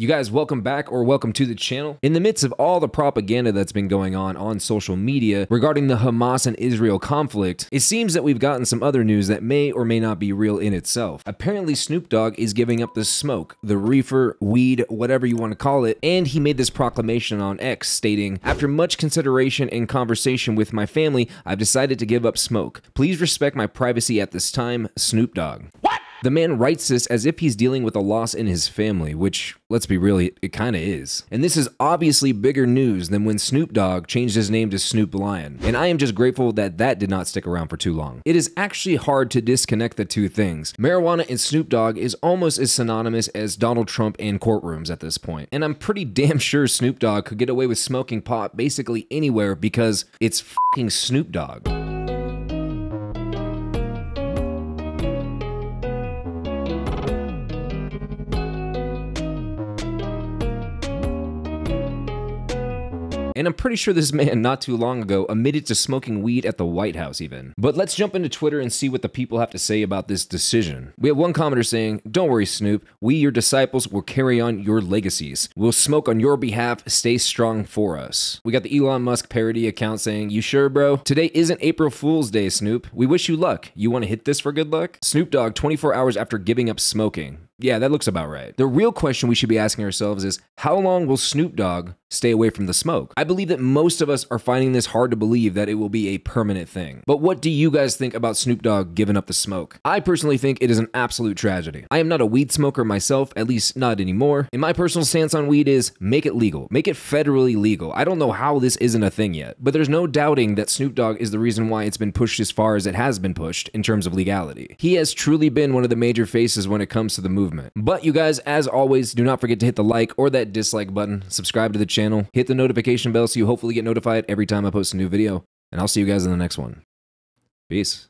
You guys, welcome back or welcome to the channel. In the midst of all the propaganda that's been going on on social media regarding the Hamas and Israel conflict, it seems that we've gotten some other news that may or may not be real in itself. Apparently, Snoop Dogg is giving up the smoke, the reefer, weed, whatever you want to call it, and he made this proclamation on X stating, After much consideration and conversation with my family, I've decided to give up smoke. Please respect my privacy at this time, Snoop Dogg. The man writes this as if he's dealing with a loss in his family, which, let's be real, it kind of is. And this is obviously bigger news than when Snoop Dogg changed his name to Snoop Lion. And I am just grateful that that did not stick around for too long. It is actually hard to disconnect the two things. Marijuana and Snoop Dogg is almost as synonymous as Donald Trump and courtrooms at this point. And I'm pretty damn sure Snoop Dogg could get away with smoking pot basically anywhere because it's fucking Snoop Dogg. And I'm pretty sure this man not too long ago admitted to smoking weed at the White House, even. But let's jump into Twitter and see what the people have to say about this decision. We have one commenter saying, Don't worry, Snoop. We, your disciples, will carry on your legacies. We'll smoke on your behalf. Stay strong for us. We got the Elon Musk parody account saying, You sure, bro? Today isn't April Fool's Day, Snoop. We wish you luck. You want to hit this for good luck? Snoop Dogg 24 hours after giving up smoking. Yeah, that looks about right. The real question we should be asking ourselves is how long will Snoop Dogg stay away from the smoke? I believe that most of us are finding this hard to believe that it will be a permanent thing. But what do you guys think about Snoop Dogg giving up the smoke? I personally think it is an absolute tragedy. I am not a weed smoker myself, at least not anymore. And my personal stance on weed is make it legal, make it federally legal. I don't know how this isn't a thing yet, but there's no doubting that Snoop Dogg is the reason why it's been pushed as far as it has been pushed in terms of legality. He has truly been one of the major faces when it comes to the movement But you guys, as always, do not forget to hit the like or that dislike button, subscribe to the channel, hit the notification bell so you hopefully get notified every time I post a new video, and I'll see you guys in the next one. Peace.